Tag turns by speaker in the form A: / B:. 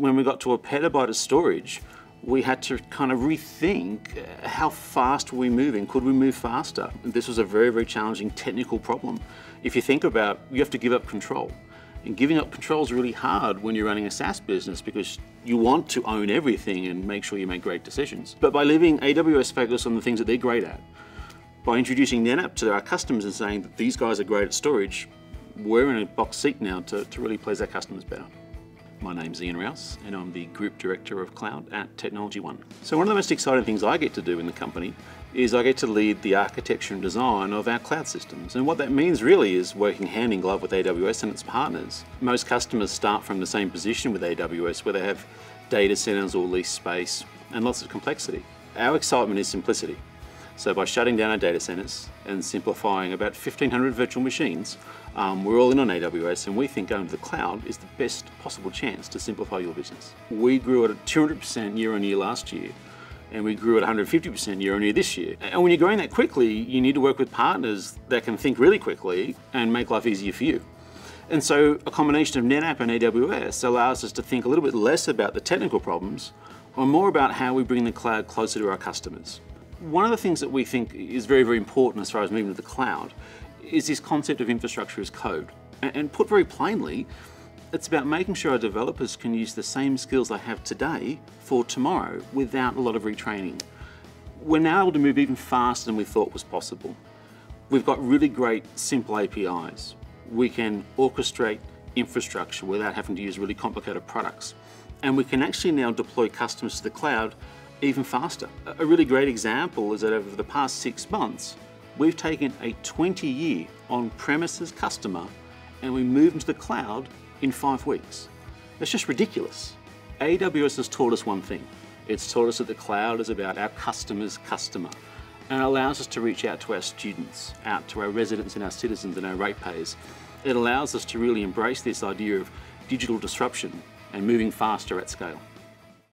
A: When we got to a petabyte of storage, we had to kind of rethink uh, how fast were we moving? Could we move faster? This was a very, very challenging technical problem. If you think about, you have to give up control. And giving up control is really hard when you're running a SaaS business because you want to own everything and make sure you make great decisions. But by leaving AWS focused on the things that they're great at, by introducing NetApp to our customers and saying that these guys are great at storage, we're in a box seat now to, to really please our customers better. My name's Ian Rouse and I'm the Group Director of Cloud at TechnologyOne. So one of the most exciting things I get to do in the company is I get to lead the architecture and design of our cloud systems. And what that means really is working hand in glove with AWS and its partners. Most customers start from the same position with AWS where they have data centers or lease space and lots of complexity. Our excitement is simplicity. So by shutting down our data centers and simplifying about 1,500 virtual machines, um, we're all in on AWS and we think going to the cloud is the best possible chance to simplify your business. We grew at 200% year on year last year and we grew at 150% year on year this year. And when you're growing that quickly, you need to work with partners that can think really quickly and make life easier for you. And so a combination of NetApp and AWS allows us to think a little bit less about the technical problems and more about how we bring the cloud closer to our customers. One of the things that we think is very, very important as far as moving to the cloud is this concept of infrastructure as code. And put very plainly, it's about making sure our developers can use the same skills they have today for tomorrow without a lot of retraining. We're now able to move even faster than we thought was possible. We've got really great simple APIs. We can orchestrate infrastructure without having to use really complicated products. And we can actually now deploy customers to the cloud even faster. A really great example is that over the past six months, we've taken a 20 year on-premises customer and we moved into the cloud in five weeks. That's just ridiculous. AWS has taught us one thing. It's taught us that the cloud is about our customer's customer and allows us to reach out to our students, out to our residents and our citizens and our ratepayers. It allows us to really embrace this idea of digital disruption and moving faster at scale.